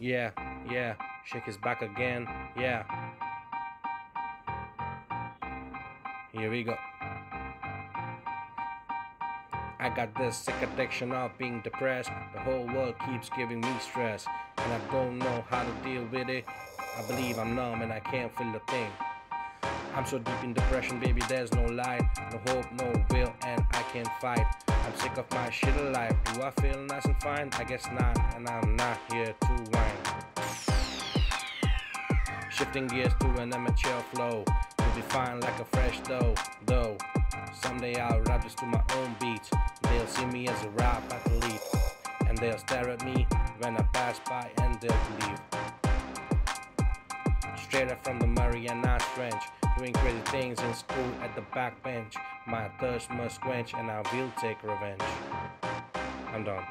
Yeah, yeah, shake his back again. Yeah. Here we go. I got this sick addiction of being depressed. The whole world keeps giving me stress, and I don't know how to deal with it. I believe I'm numb and I can't feel a thing. I'm so deep in depression, baby, there's no light, no hope, no will, and I can't fight. I'm sick of my shit life. Do I feel nice and fine? I guess not, and I'm not here to whine. Shifting gears to an amateur flow, to be fine like a fresh dough, though. Someday I'll rap just to my own beats. They'll see me as a rap athlete, and they'll stare at me when I pass by, and they'll believe. Straight up from the Mariana Trench, doing crazy things in school at the back bench. My thirst must quench, and I will take revenge. I'm done.